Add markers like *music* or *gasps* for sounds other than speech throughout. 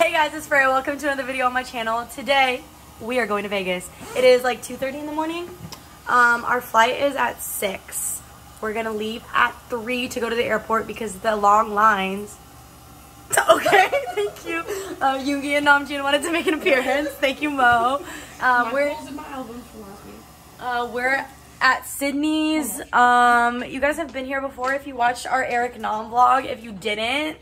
Hey guys, it's Freya. Welcome to another video on my channel. Today, we are going to Vegas. It is like 2.30 in the morning. Um, our flight is at 6. We're gonna leave at 3 to go to the airport because the long lines. *laughs* Okay, thank you. Uh, Yoongi and Namjoon wanted to make an appearance. Thank you, Mo. Um, we're, uh, we're at Sydney's. Um, you guys have been here before if you watched our Eric Nam vlog. If you didn't,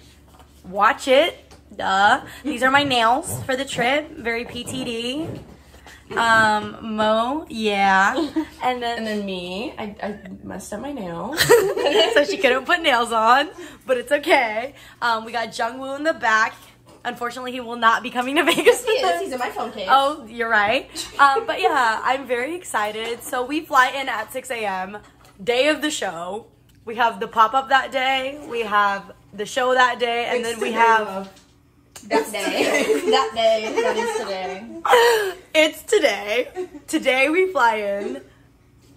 watch it. Duh. These are my nails for the trip. Very PTD. Um, Mo, yeah. And then, And then me, I, I messed up my nail. *laughs* so she couldn't put nails on, but it's okay. Um, we got Jungwoo in the back. Unfortunately, he will not be coming to *laughs* Vegas. he is. He's in my phone case. Oh, you're right. Um, but yeah, I'm very excited. So we fly in at 6 a.m. Day of the show. We have the pop up that day. We have the show that day, and then we have that day. *laughs* that day. That is today. it's today. Today we fly in.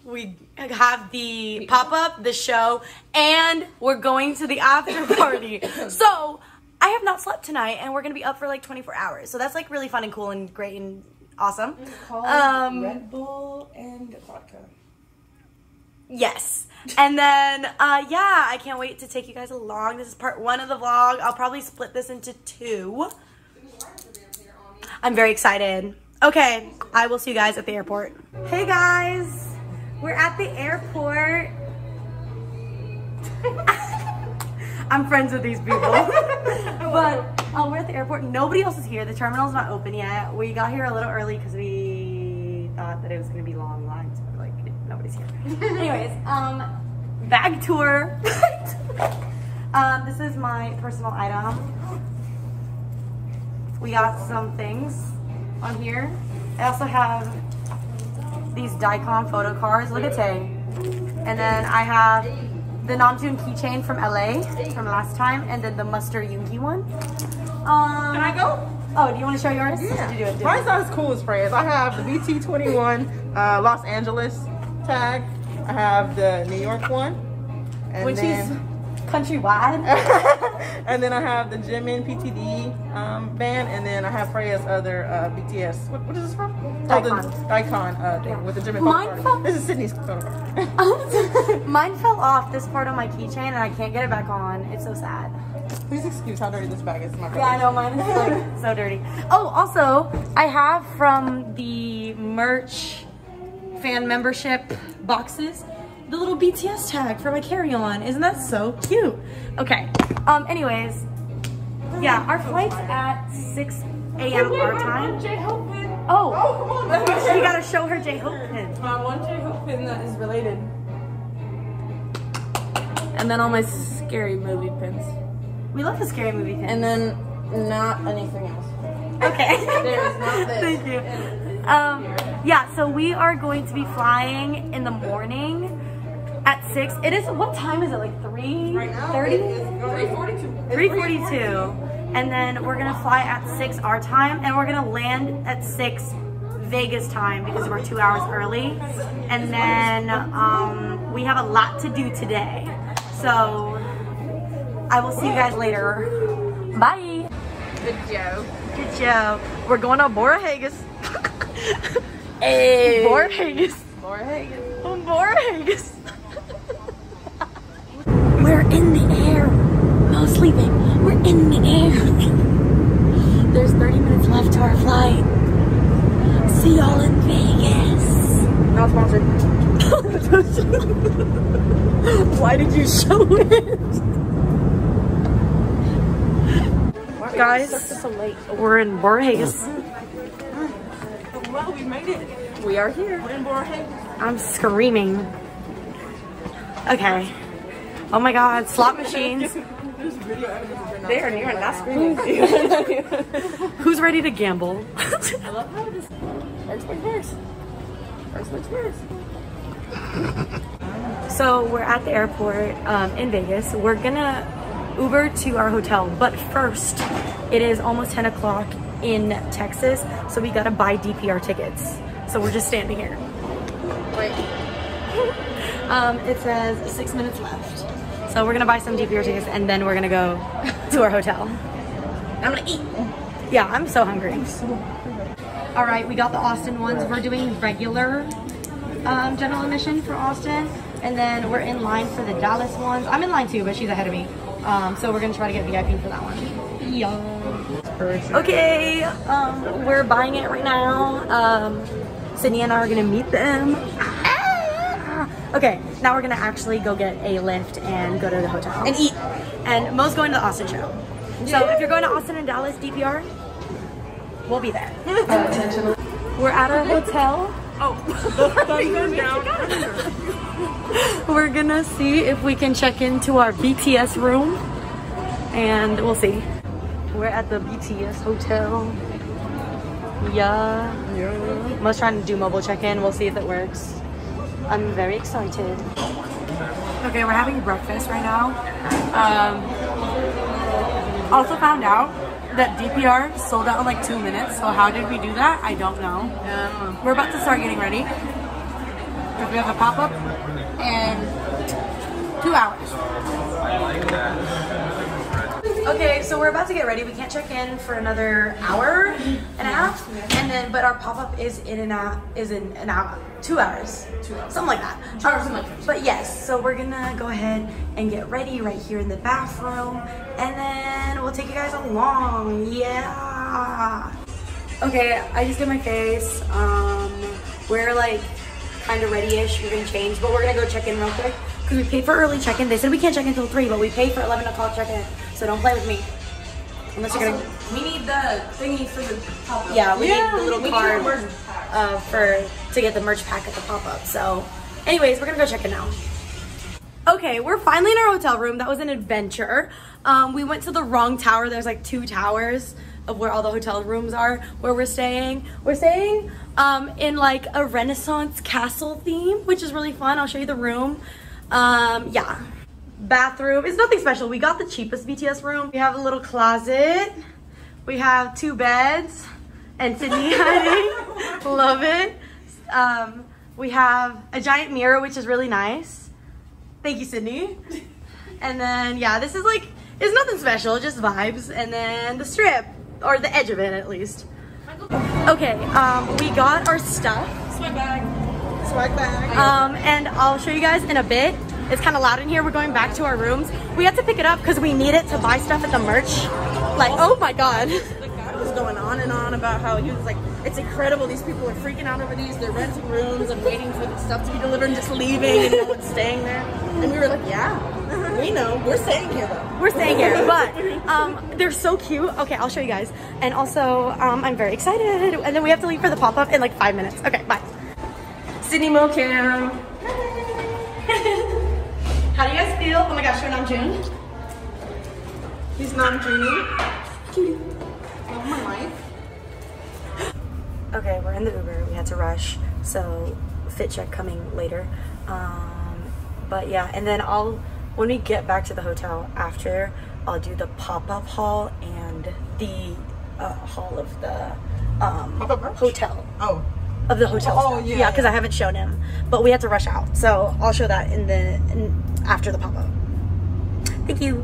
We have the pop up, the show, and we're going to the after *laughs* party. so I have not slept tonight, and we're gonna be up for like 24 hours. So that's like really fun and cool and great and awesome. Um, Red Bull and vodka. Yes. *laughs* And then, uh, yeah, I can't wait to take you guys along. This is part one of the vlog. I'll probably split this into two. I'm very excited. Okay, I will see you guys at the airport. Hey guys, we're at the airport. *laughs* I'm friends with these people. *laughs* but uh, we're at the airport. Nobody else is here. The terminal's not open yet. We got here a little early because we thought that it was going to be long lines. Here. *laughs* Anyways, um, bag tour. *laughs* um, this is my personal item. We got some things on here. I also have these Dicon photo cards. Look at Tae. And then I have the Namjoon keychain from LA from last time, and then the Muster Yoongi one. Um, Can I go? Oh, do you want to show yours? Yeah. Do it, do. Mine's not as cool as Freya's. I have the BT21 uh, Los Angeles tag. I have the New York one. And Which then, is countrywide. *laughs* and then I have the Jimin PTD um, band. And then I have Freya's other uh, BTS. What, what is this from? Oh, the. Dicon uh, thing with the Jimin Mine fell- This is Sydney's photo. *laughs* Mine fell off this part on my keychain, and I can't get it back on. It's so sad. Please excuse how dirty this bag is. My Yeah, I know mine is like so dirty. Oh, also, I have from the merch fan membership boxes the little BTS tag for my carry-on. Isn't that so cute? Okay. Um. Anyways, yeah, our flight's at 6 a.m. our time. J Hope pin. Oh, Oh, *laughs* come on. That's you gotta show her J Hope pin. My one J Hope pin that is related. And then all my scary movie pins. We love the scary movie pins. And then not anything else. okay. *laughs* There is not this. Thank you. Um, yeah, so we are going to be flying in the morning at six. It is what time is it? Like three Right now, thirty? it is 342. Three forty-two. And then we're gonna fly at six our time, and we're gonna land at six Vegas time because we're two hours early. And then um, we have a lot to do today. So I will see you guys later. Bye. Good joke. Good job. We're going on Bora Haggis. Hey. Bora Haggis. Bora Hagen. Bora Haggis. *laughs* We're in the air. No sleeping. We're in the air. *laughs* There's 30 minutes left to our flight. See y'all in Vegas. Not sponsored. *laughs* Why did you show it? Guys, So late. we're in Bora Haggis. Mm-hmm. Well, we made it. We are here. We're in I'm screaming. Okay. Oh my god, slot machines. *laughs* They are near not screaming. *laughs* Who's ready to gamble? *laughs* I love how Works like works. Works like works. so we're at the airport um, in Vegas. We're gonna Uber to our hotel, but first, it is almost 10 o'clock in Texas, so we gotta buy DPR tickets. So we're just standing here. Wait. *laughs* Um, it says six minutes left. So we're gonna buy some DPR tickets and then we're gonna go to our hotel. *laughs* I'm gonna eat. Yeah, I'm so hungry. All right, we got the Austin ones. We're doing regular um, general admission for Austin. And then we're in line for the Dallas ones. I'm in line too, but she's ahead of me. Um, so we're gonna try to get VIP for that one. Yeah. Okay, um, we're buying it right now. Um, Sydney and I are gonna meet them. Ah! Okay, now we're gonna actually go get a lift and go to the hotel. And eat. And Mo's going to the Austin show. So if you're going to Austin and Dallas DPR, we'll be there. *laughs* We're at a hotel. Oh, *laughs* We're gonna see if we can check into our BTS room and we'll see. We're at the BTS hotel. Yeah. Mo's trying to do mobile check-in. We'll see if it works. I'm very excited. Okay, we're having breakfast right now. Um, also found out that DPR sold out in like two minutes. So how did we do that? I don't know. We're about to start getting ready. we have a pop-up and two hours. Okay, so we're about to get ready. We can't check in for another hour and a half, and then but our pop-up is in an hour, is in an hour, two hours, two hours, something like that. Two hours, Um, but yes, so we're gonna go ahead and get ready right here in the bathroom, and then we'll take you guys along. Yeah. Okay, I just did my face. Um, we're like kind of ready-ish. We're gonna change, but we're gonna go check in real quick because we paid for early check-in. They said we can't check in until three, but we paid for 11 o'clock check-in. So don't play with me. Unless you're gonna. We need the thingy for the pop-up. Yeah, we Yeah, need the little card uh, for to get the merch pack at the pop-up. So, anyways, we're gonna go check it now. Okay, we're finally in our hotel room. That was an adventure. Um, we went to the wrong tower. There's like two towers of where all the hotel rooms are, where we're staying. We're staying um, in like a Renaissance castle theme, which is really fun. I'll show you the room. Um, yeah. Bathroom. It's nothing special. We got the cheapest BTS room. We have a little closet. We have two beds and Sydney *laughs* hiding. Love it. Um, we have a giant mirror, which is really nice. Thank you, Sydney. And then, yeah, this is like, it's nothing special, just vibes. And then the strip, or the edge of it at least. Okay, um, we got our stuff. Swag bag. Um, and I'll show you guys in a bit. It's kind of loud in here. We're going back to our rooms. We have to pick it up because we need it to buy stuff at the merch. Like, oh my god. The guy was going on and on about how he was like, it's incredible. These people are freaking out over these. They're renting rooms and waiting for the stuff to be delivered and just leaving and no one's staying there. And we were like, yeah, we know. We're staying here though. We're staying here, but um, they're so cute. Okay, I'll show you guys. And also, um, I'm very excited. And then we have to leave for the pop-up in like five minutes. Okay, bye. Sydney Mocam. *laughs* How do you guys feel? Oh my gosh, you're not June. He's not Junie. Cutie. Love my life. Okay, we're in the Uber. We had to rush, so fit check coming later. Um, but yeah, and then I'll when we get back to the hotel after, I'll do the pop up haul and the uh, haul of the um, hotel Oh. Of the hotel. Oh, yeah, yeah, because. I haven't shown him, but we had to rush out, so I'll show that in the in, after the pop up. Thank you.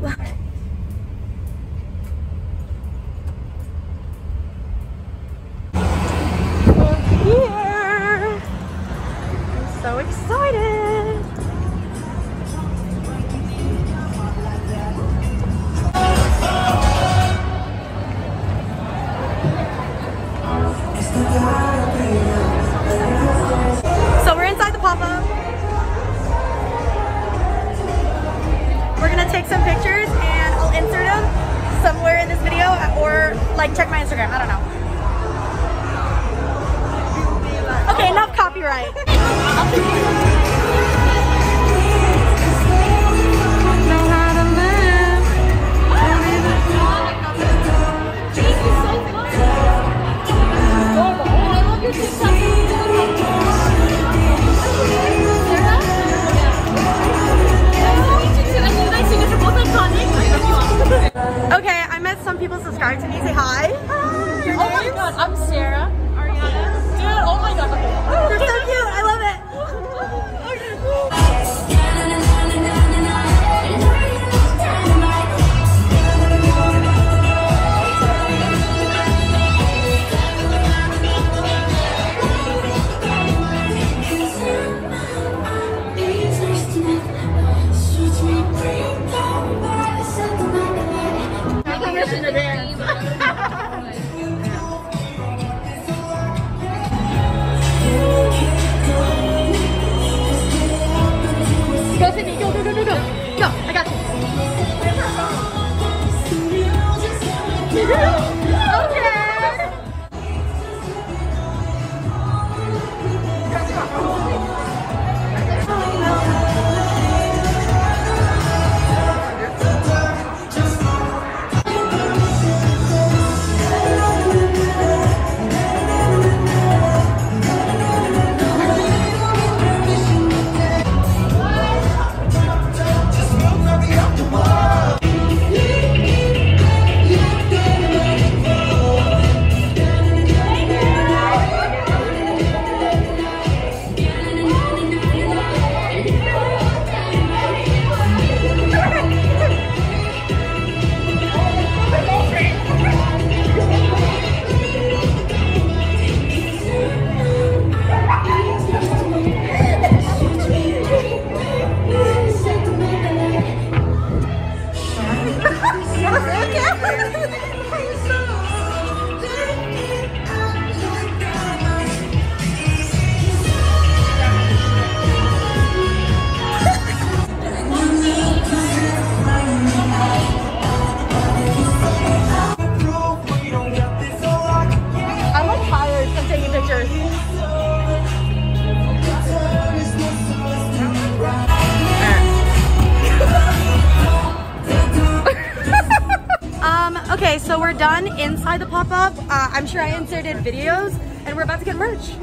Videos, and we're about to get merch.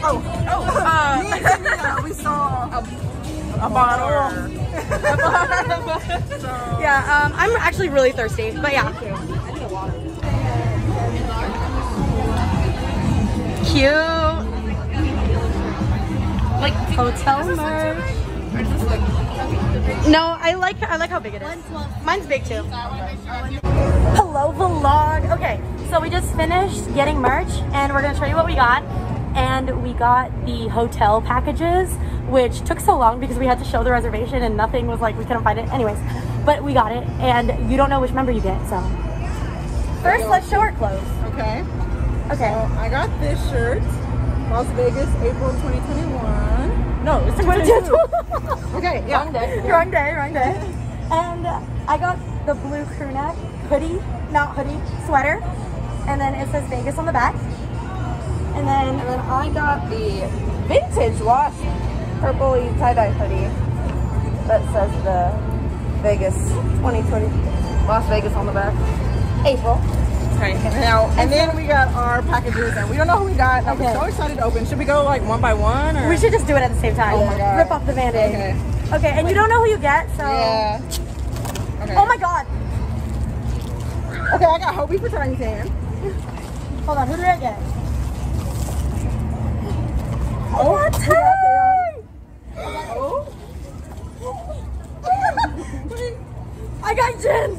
Oh, oh, uh, me and Tina, we saw a, a bottle. *laughs* so, Yeah, um, I'm actually really thirsty, but yeah. I need a water. Cute. Like, Hotel merch. is this like, No, I like I like how big it is. Mine's big too. Hello vlog. Okay, so we just finished getting merch and we're gonna show you what we got. And we got the hotel packages, which took so long because we had to show the reservation and nothing was like we couldn't find it. Anyways, but we got it and you don't know which member you get, so. First, let's show our clothes. Okay. Okay. So I got this shirt, Las Vegas, April 2021. No, it's *laughs* 22. 2022. okay, yeah. Wrong day. wrong day, wrong day. And I got the blue crew neck hoodie, not hoodie, sweater. And then it says Vegas on the back. And then And then I got the vintage wash purple tie-dye hoodie that says the Vegas 2020 Las Vegas on the back. April. Okay. Now and then we got our packages and we don't know who we got. I'm Okay. so excited to open. Should we go like one by one or? We should just do it at the same time. Oh my God. Rip off the band-aid. Okay. Okay, and you don't know who you get, so. Yeah. Okay. Oh my god. Okay, I got Hobi for Tiny Tan. Hold on, who did I get? Oh, What? Taehyung. Oh. I got Jin.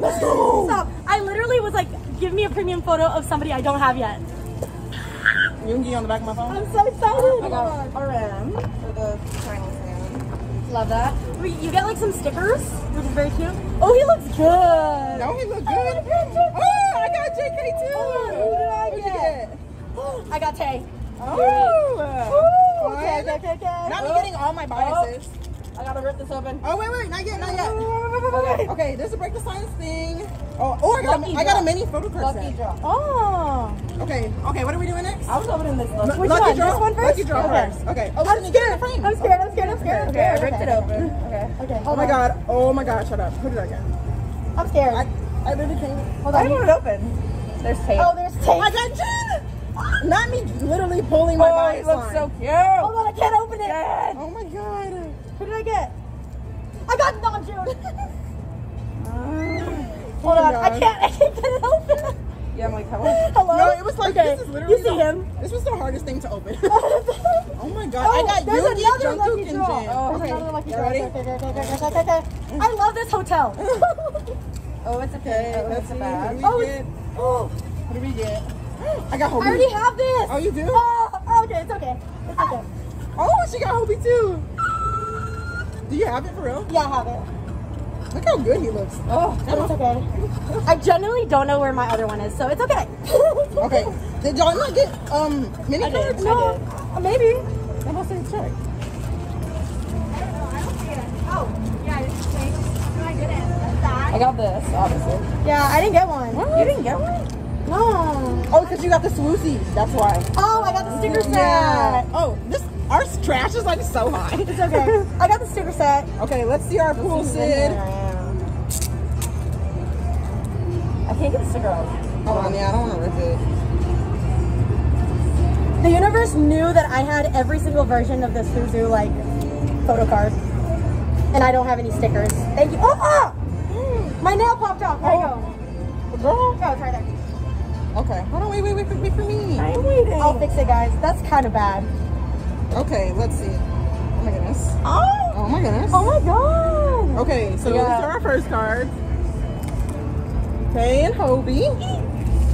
Let's go. Stop. I literally was like, give me a premium photo of somebody I don't have yet. Yoongi on the back of my phone. I'm so excited. I got RM for the Tiny Tan. love that. Wait, you get like some stickers, which is very cute. Oh, he looks good. No, he looks good. Oh, I got JK too. Oh, who did I What'd get? get? *gasps* I got Tae. Oh. Ooh, okay, okay, okay, okay. Not me getting all my biases. Oh. I gotta rip this open. Oh wait, wait, not yet, not yet. Okay. Okay, is a break the science thing. Oh, oh, I got, Lucky a, I got a mini photo card Lucky set. draw. Oh. Okay, okay, what are we doing next? I was opening this. Which lucky one? draw. This one first? Lucky draw Okay. first. Okay. Oh, I'm we didn't get in scared. frame. I'm scared. I'm scared. I'm scared. Okay, I ripped it open. Okay. Okay. Oh my god. Oh my god. Shut up. Who did I get? I'm scared. I I literally can't. Hold I on. didn't want it open. There's tape. Oh, there's tape. I got Jin. Not me literally pulling my Oh, bias it looks so cute. Hold on, I can't open it. Oh my god. Who did I get? I got Namjoon. Oh *laughs* Hold my on, I can't. I can't get it open. Yeah, I'm like, hello. *laughs* Hello. No, it was like okay. this is literally You see the, him? This was the hardest thing to open. oh, *laughs* oh my god. Oh, I got there's Yoongi, another Jungkook, lucky and draw. Jin. Oh, okay. there's another lucky You draw. ready? Okay, okay, okay, okay, okay, okay, okay. I love this hotel. Oh, it's a Okay, pin. Oh, let's it's a What bag. do we Oh, get? oh, What do we get? *gasps* I got I Hobi. already have this. Oh, you do? Oh, okay, it's okay. It's okay. Oh, she got Hobi too. Do you have it for real? Yeah, I have it. Look how good he looks. Oh, it's okay. I genuinely don't know where my other one is, so it's okay. *laughs* Okay. Did y'all not get um mini. I did. cards? I No, uh, maybe. I'm about to check. I got this, obviously. Yeah, I didn't get one. You didn't get one? No. Oh, because you got the swoosy. That's why. Oh, I got the sticker set. Yeah. Oh, this our trash is like so high. It's okay. I got the sticker set. Okay, let's see our pool This is in Sid. I can't get the sticker off. Hold on, yeah, I don't want to rip it. The universe knew that I had every single version of this Suzu like photo card, and I don't have any stickers. Thank you. Oh, ah! my nail popped off. There you go. Girl. Go, right there. Okay. Hold on, wait, wait, wait, wait, wait for me. I'm waiting. I'll fix it, guys. That's kind of bad. Okay, let's see. Oh my goodness. Oh, Oh my goodness. oh my god. Okay, so Yeah. these are our first cards. Tae and Hobi.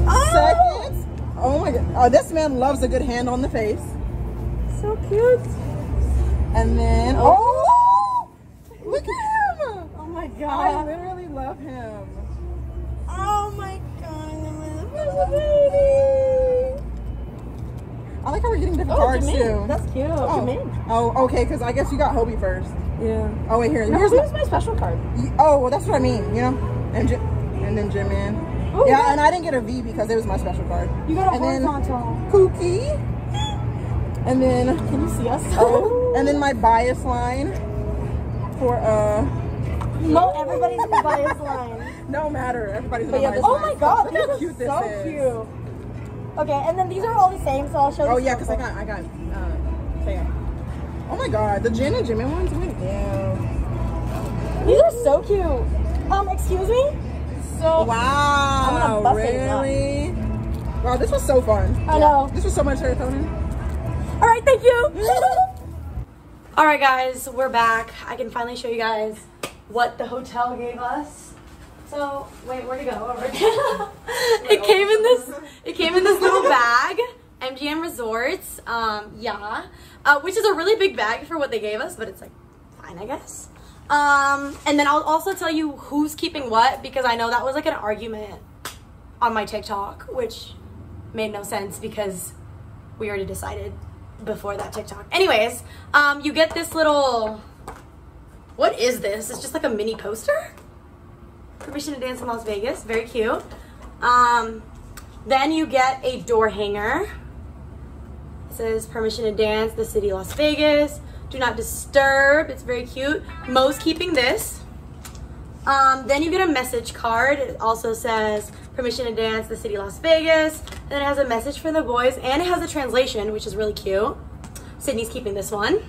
Oh, Second. Oh, oh my god. Oh, this man loves a good hand on the face. so cute. And then oh, oh look at him. Oh my god. I literally love him. Oh my god. I like how we're getting different Oh, cards Jimin. too. That's cute. oh. Jimin. oh, okay, because I guess you got Hobi first. Yeah. Oh wait, here. No, Here's my, my special card. Oh, well, that's what I mean. You know, and and then Jimin. Oh, yeah, yeah. and I didn't get a V because it was my special card. You got a and then horizontal. Pookie. And then Can you see us? oh, *laughs* and then my bias line for uh Mo, everybody's in the bias line. *laughs* No matter. Everybody's But in yeah, a this- bias Oh my god, Look how cute this so is. cute. Okay, and then these are all the same, so I'll show Oh you. yeah, because I got I got uh Sam. Oh my god, the Jin and Jimmy ones went down. These are so cute. Um, excuse me? So, Wow, gonna bust it really? Wow, this was so fun. I know. This was so much serotonin. All right, thank you. *laughs* All right, guys, we're back. I can finally show you guys what the hotel gave us. So, wait, where'd it go? *laughs* It came in this. It came in this little bag. MGM Resorts. Um, yeah, uh, which is a really big bag for what they gave us, but it's like fine, I guess. Um, and then I'll also tell you who's keeping what because I know that was like an argument on my TikTok, which made no sense because we already decided before that TikTok. Anyways, um, you get this little. What is this? It's just like a mini poster. Permission to dance in Las Vegas. Very cute. Um, then you get a door hanger. It says permission to dance, the city Las Vegas. Do not disturb. It's very cute. Mo's keeping this. Um, then you get a message card. It also says permission to dance, the city Las Vegas. And it has a message for the boys and it has a translation, which is really cute. Sydney's keeping this one.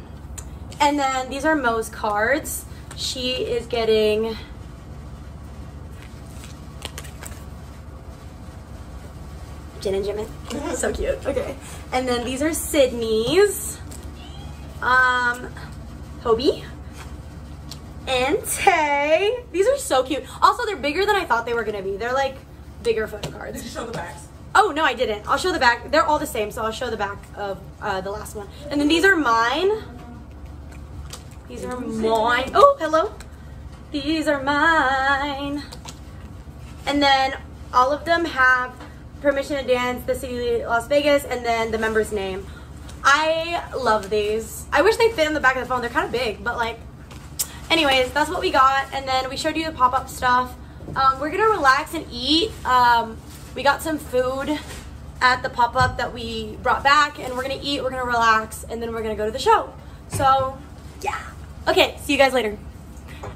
And then these are Mo's cards. She is getting Jin and Jimin. *laughs* so cute. Okay. And then these are Sydney's. Um, Hobi and Tae. These are so cute. Also, they're bigger than I thought they were gonna be. They're like bigger photo cards. Did you show the backs? Oh no, I didn't. I'll show the back. They're all the same, so I'll show the back of uh, the last one. And then these are mine. These are mine. Oh, hello. These are mine. And then all of them have permission to dance, the city Las Vegas, and then the member's name. I love these. I wish they fit in the back of the phone. They're kind of big, but like, anyways, that's what we got. And then we showed you the pop-up stuff. Um, we're gonna relax and eat. Um, we got some food at the pop-up that we brought back, and we're gonna eat. We're gonna relax, and then we're gonna go to the show. So, yeah. Okay, see you guys later.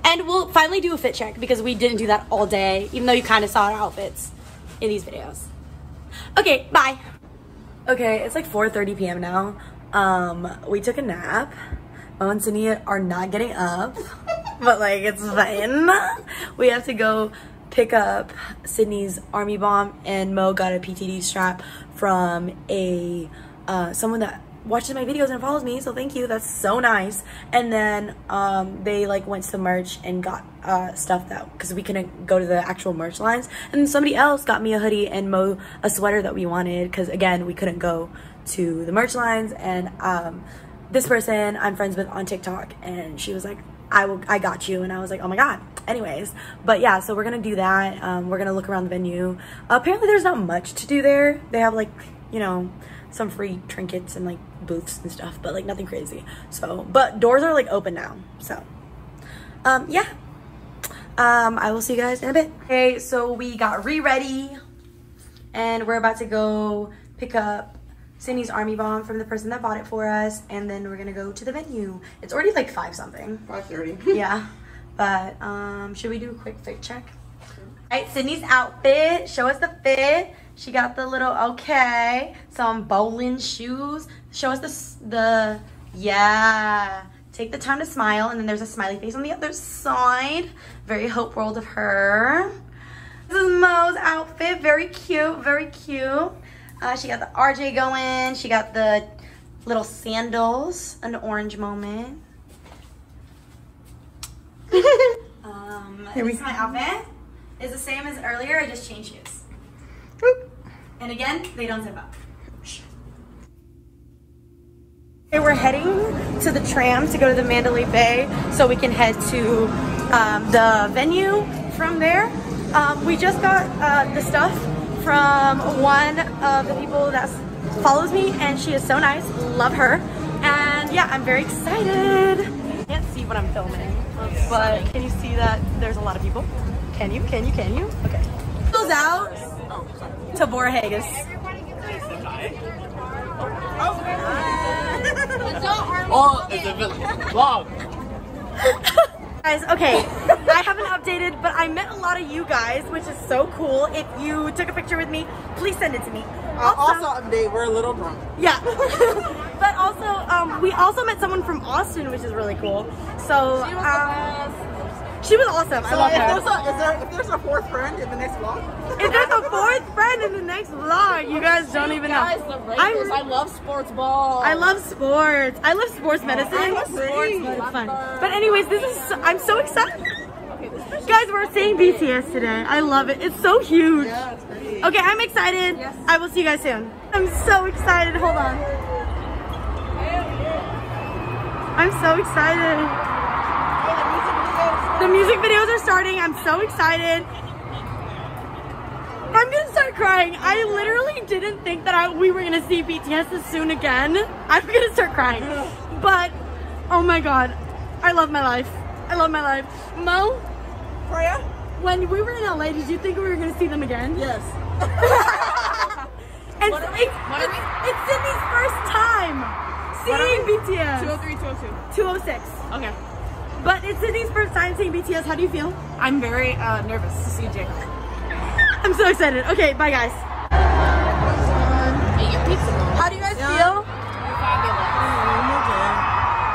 And we'll finally do a fit check because we didn't do that all day, even though you kind of saw our outfits in these videos. Okay, bye. Okay, it's like 4:30 p.m. now. Um, we took a nap. Mo and Sydney are not getting up, *laughs* but like it's fine. We have to go pick up Sydney's army bomb, and Mo got a PTD strap from a uh, someone that watches my videos and follows me. So thank you. That's so nice. And then um, they like went to the merch and got uh, stuff that because we couldn't go to the actual merch lines. And somebody else got me a hoodie and Mo a sweater that we wanted because again we couldn't go to the merch lines. And um, this person I'm friends with on TikTok, and she was like, "I will, I got you," and I was like, "Oh my god." Anyways, but yeah, so we're gonna do that. Um, we're gonna look around the venue. apparently, there's not much to do there. They have like, you know, some free trinkets and like booths and stuff, but like nothing crazy. So, but doors are like open now. So, um, yeah. Um, I will see you guys in a bit. Okay, so we got re-ready and we're about to go pick up Sydney's army bomb from the person that bought it for us, and then we're gonna go to the venue. It's already like five something. 5:30. *laughs* Yeah, but um, should we do a quick fit check? All right, Sydney's outfit. Show us the fit. She got the little okay, some bowling shoes. Show us the the yeah. Take the time to smile, and then there's a smiley face on the other side. Very hope world of her. This is Mo's outfit. Very cute. Very cute. Uh, she got the RJ going. She got the little sandals. An orange moment. *laughs* um, Here we this is my outfit. It's the same as earlier. I just changed shoes. And again, they don't zip up. Okay, we're heading to the tram to go to the Mandalay Bay so we can head to um, the venue from there. Um, we just got uh, the stuff from one of the people that follows me and she is so nice. Love her. And yeah, I'm very excited. Can't see what I'm filming, but can you see that there's a lot of people? Can you? Can you? Can you? Okay. Goes out to Borhagus. Oh, it's a vlog. Guys, okay. I haven't updated, but I met a lot of you guys, which is so cool. If you took a picture with me, please send it to me. Uh, also, update, we're a little drunk. Yeah. *laughs* but also, um, we also met someone from Austin, which is really cool. So, She was the um, best. She was awesome. I So love if her. there's, a, is there, if there's a fourth friend in the next vlog, If there's a fourth friend in the next vlog, you guys don't even know. Guys, the Vegas. I I'm, love sports ball. I love sports. I love sports medicine. I love sports, sports but it's fun. But anyways, this is so, I'm so excited. Guys, we're seeing BTS today. I love it. It's so huge. yeah, it's pretty. Okay, I'm excited. Yes. I will see you guys soon. I'm so excited. Hold on. I'm so excited. The music videos are starting. I'm so excited. I'm gonna start crying. I literally didn't think that I, we were gonna see BTS this soon again. I'm gonna start crying. But, oh my god. I love my life. I love my life. Mo, Freya? when we were in LA, did you think we were gonna see them again? Yes. *laughs* And What are we- it's, what are we- it's Sydney's first time seeing BTS. 203, 202. 206. Okay. But it's Sydney's first time seeing BTS. How do you feel? I'm very uh, nervous to see Jake. *laughs* I'm so excited. Okay, bye guys. Hey, your pizza roll. How do you guys Yeah. feel? Fabulous.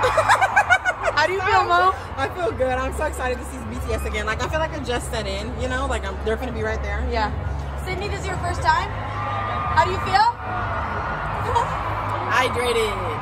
*laughs* How do you feel, Mo? I feel good. I'm so excited to see BTS again. Like I feel like I just set in, you know, like I'm they're gonna be right there. Yeah. Sydney, this is your first time. How do you feel? *laughs* Hydrated.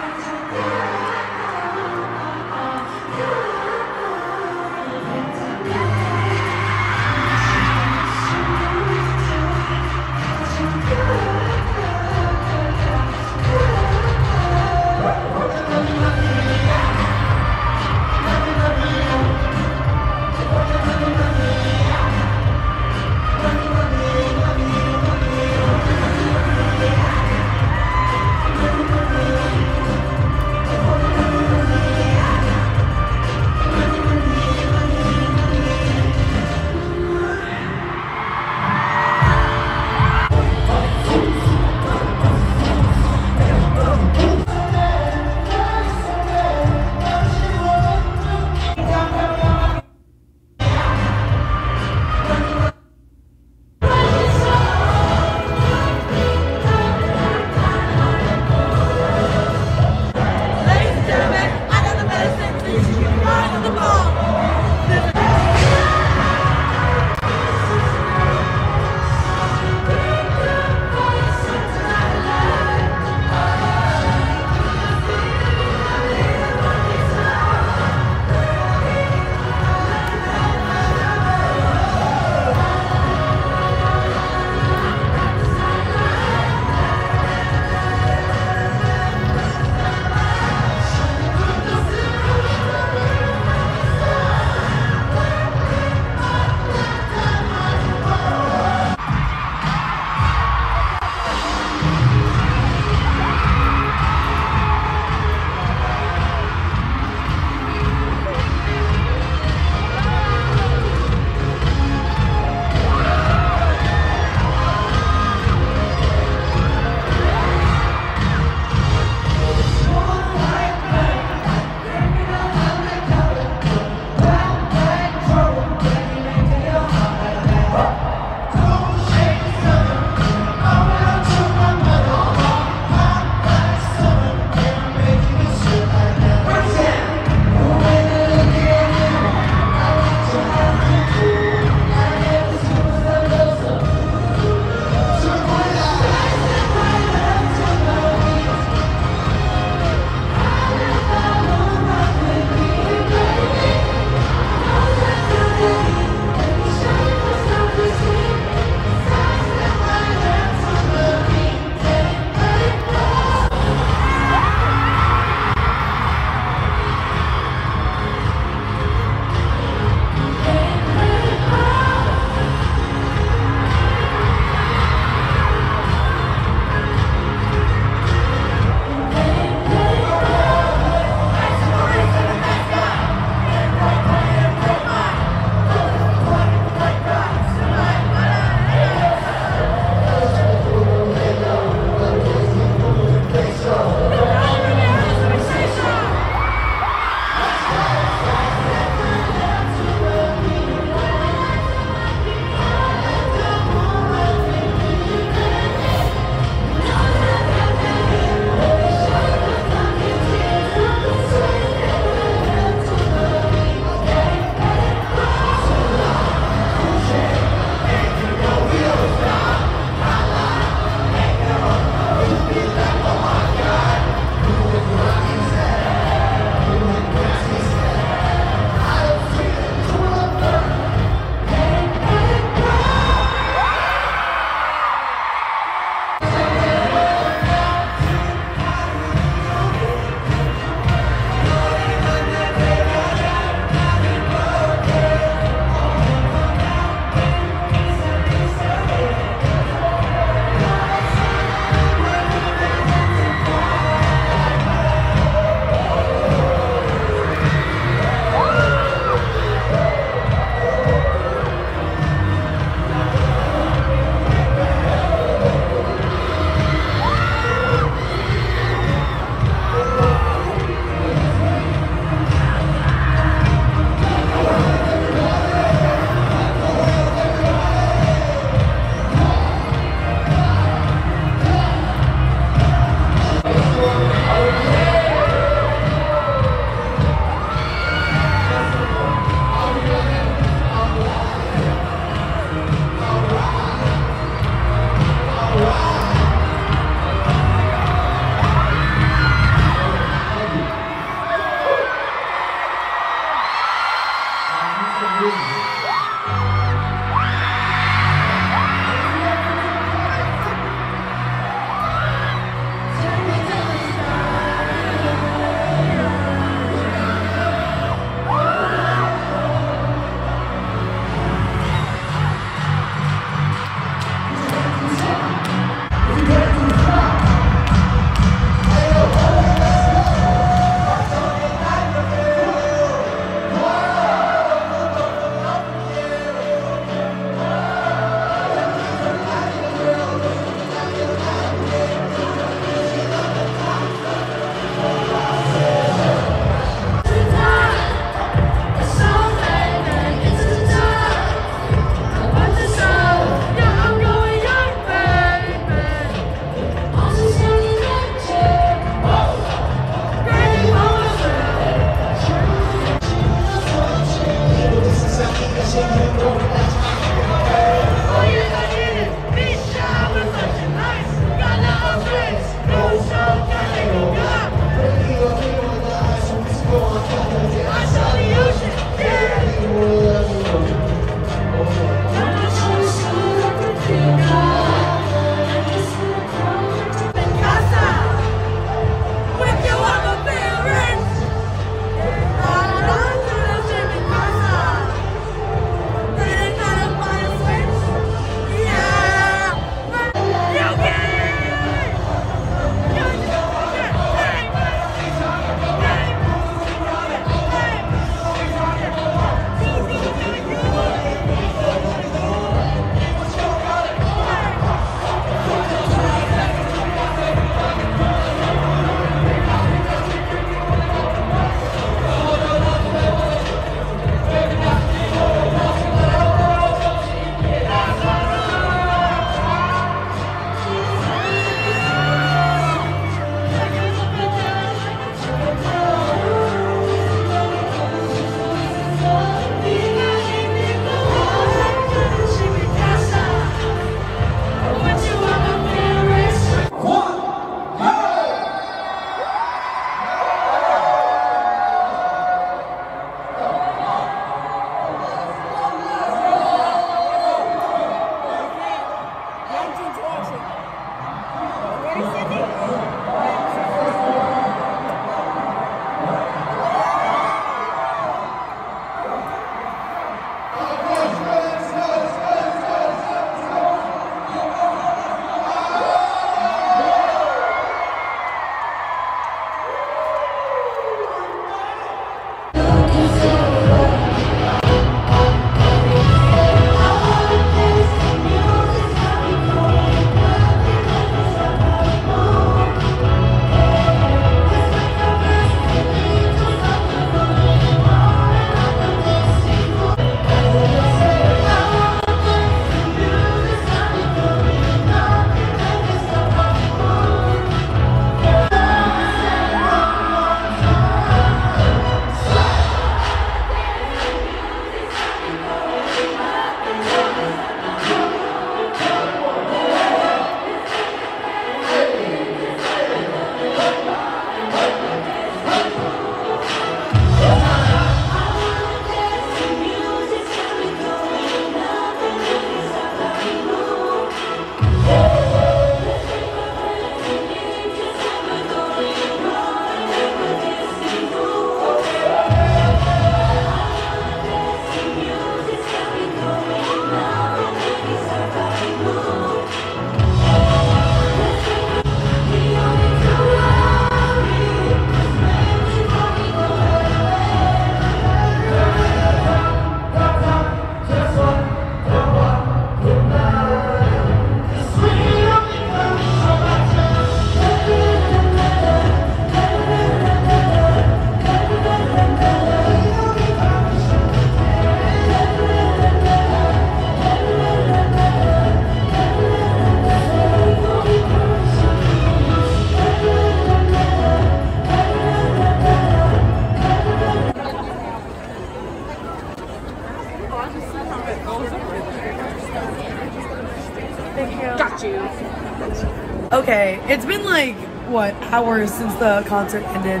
Hours since the concert ended.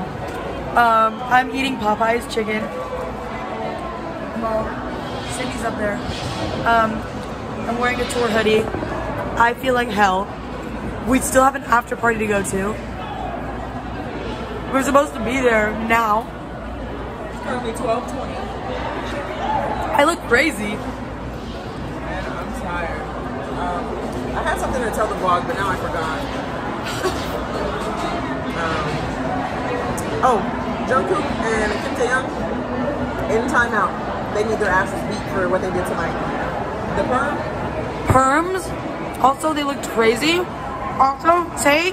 Um, I'm eating Popeye's chicken. Well, Cindy's up there. Um, I'm wearing a tour hoodie. I feel like hell. We still have an after party to go to. We're supposed to be there now. It's currently 12:20. I look crazy. And I'm tired. Um, I had something to tell the vlog, but now I forgot. Oh, Jungkook and Kim Taehyung in timeout. They need their asses beat for what they did tonight. The perm, Perms. Also, they looked crazy. Also, say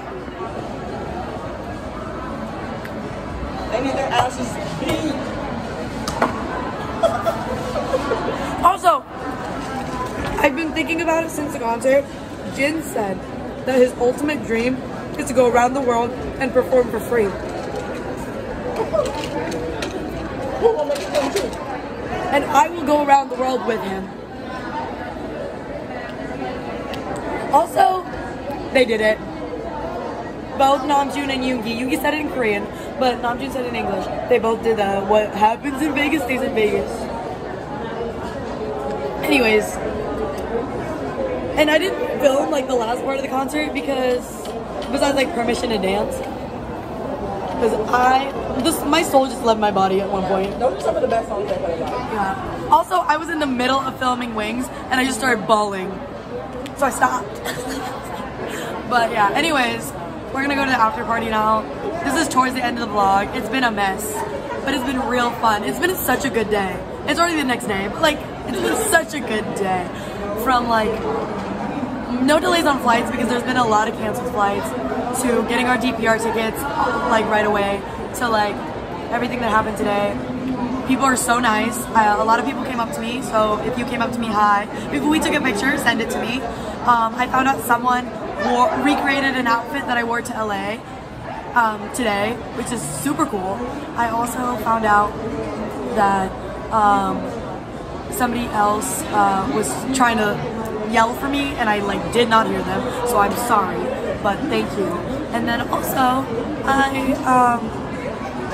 they need their asses beat. Also, I've been thinking about it since the concert. Jin said that his ultimate dream is to go around the world and perform for free. And I will go around the world with him. Also, they did it. Both Namjoon and Yoongi. Yoongi said it in Korean, but Namjoon said it in English. They both did the what happens in Vegas stays in Vegas. Anyways, and I didn't film like the last part of the concert because besides like permission to dance, because I this my soul just left my body at one point. Those are some of the best songs played out. Yeah. Also, I was in the middle of filming Wings and I just started bawling, so I stopped. *laughs* but yeah. Anyways, we're gonna go to the after party now. This is towards the end of the vlog. It's been a mess, but it's been real fun. It's been such a good day. It's already the next day, but like it's been such a good day. From like no delays on flights because there's been a lot of canceled flights to getting our DPR tickets like right away to like everything that happened today. People are so nice. Uh, a lot of people came up to me, so if you came up to me, hi. If we took a picture, send it to me. Um, I found out someone wore, recreated an outfit that I wore to LA um, today, which is super cool. I also found out that um, somebody else uh, was trying to yell for me and I like did not hear them so I'm sorry but thank you and then also I um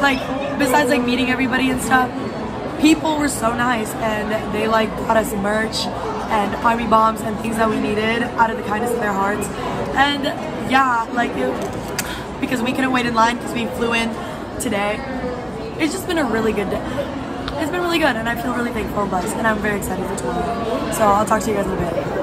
like besides like meeting everybody and stuff people were so nice and they like got us merch and army bombs and things that we needed out of the kindness of their hearts and yeah like it, because we couldn't wait in line because we flew in today it's just been a really good day it's been really good and I feel really thankful and blessed and I'm very excited for tomorrow. So I'll talk to you guys in a bit.